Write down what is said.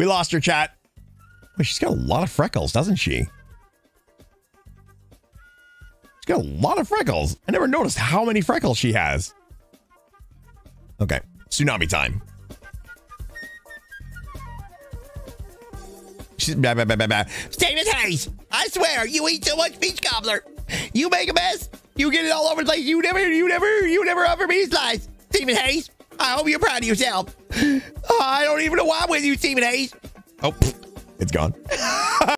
We lost her chat. Well, she's got a lot of freckles, doesn't she? She's got a lot of freckles. I never noticed how many freckles she has. Okay, tsunami time. She's blah, blah, blah, blah, blah. Steven Hayes, I swear, you eat too much peach cobbler. You make a mess. You get it all over the place. You never, you never, you never offer me a slice. Steven Hayes, I hope you're proud of yourself. I don't even know why I'm with you, Steven Hayes. Oh, it's gone.